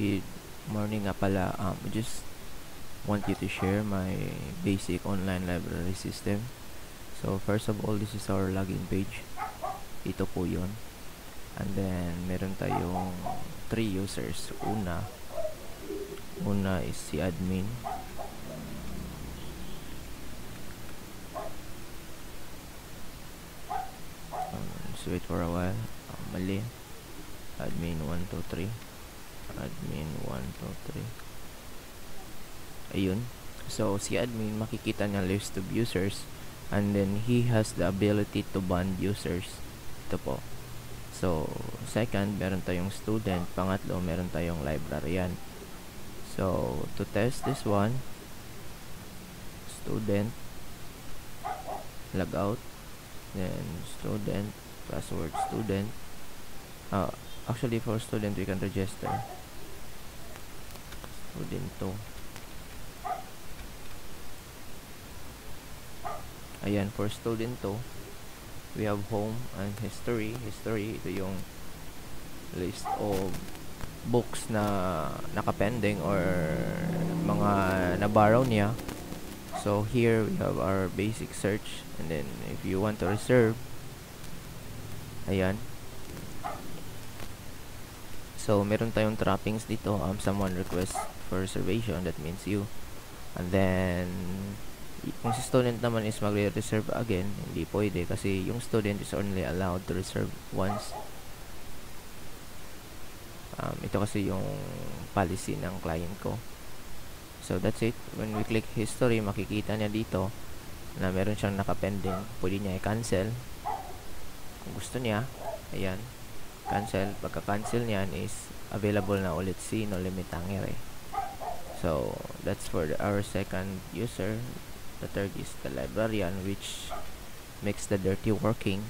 Good morning nga pala. Um, I just want you to share my basic online library system. So, first of all, this is our login page. Ito po yon And then, meron tayong three users. Una, una is si admin. Um, let's wait for a while. Um, mali. Admin 1, 2, 3. Admin 1, 2, 3. Ayun. So, si admin, makikita niya list of users. And then, he has the ability to ban users. Ito po. So, second, meron tayong student. Pangatlo, meron tayong librarian. So, to test this one, student, log out, then student, password student. Uh, actually, for student, we can register. Student to. Ayan, for student to, we have home and history. History, ito yung list of books na nakapending or mga naborrow niya. So here we have our basic search and then if you want to reserve ayan. So meron tayong trappings dito. Um someone request for reservation that means you. And then kung si student naman is magre-reserve again, hindi pwede kasi yung student is only allowed to reserve once. Um, ito kasi yung policy ng client ko. So, that's it. When we click history, makikita niya dito na meron siyang nakapending. Pwede niya i-cancel. Kung gusto niya, ayan, cancel. Pagka-cancel niyan is available na ulit si No Limit Tangere. So, that's for the, our second user. The third is the librarian which makes the dirty working.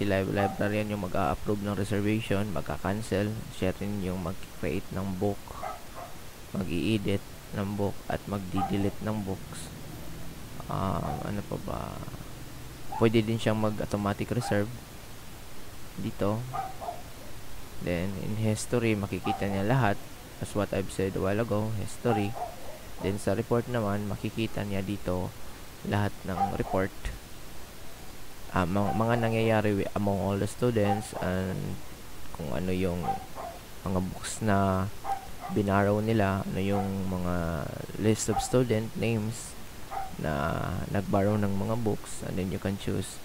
Si lib librarian yung mag-a-approve ng reservation, magka-cancel. Siya rin yung mag-create ng book, mag-i-edit ng book, at mag-delete ng books. Um, ano pa ba? Pwede din siyang mag-automatic reserve dito. Then, in history, makikita niya lahat. As what I've said a while ago, history. Then sa report naman, makikita niya dito lahat ng report. Uh, mga, mga nangyayari among all the students and kung ano yung mga books na binaraw nila, ano yung mga list of student names na nagborrow ng mga books and then you can choose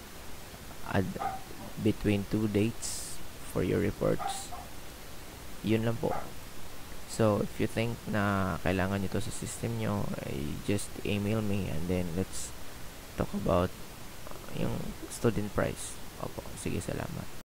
add between two dates for your reports. Yun lang po. So, if you think na kailangan nyo to sa system nyo, just email me and then let's talk about yung student price. Opo, sige, salamat.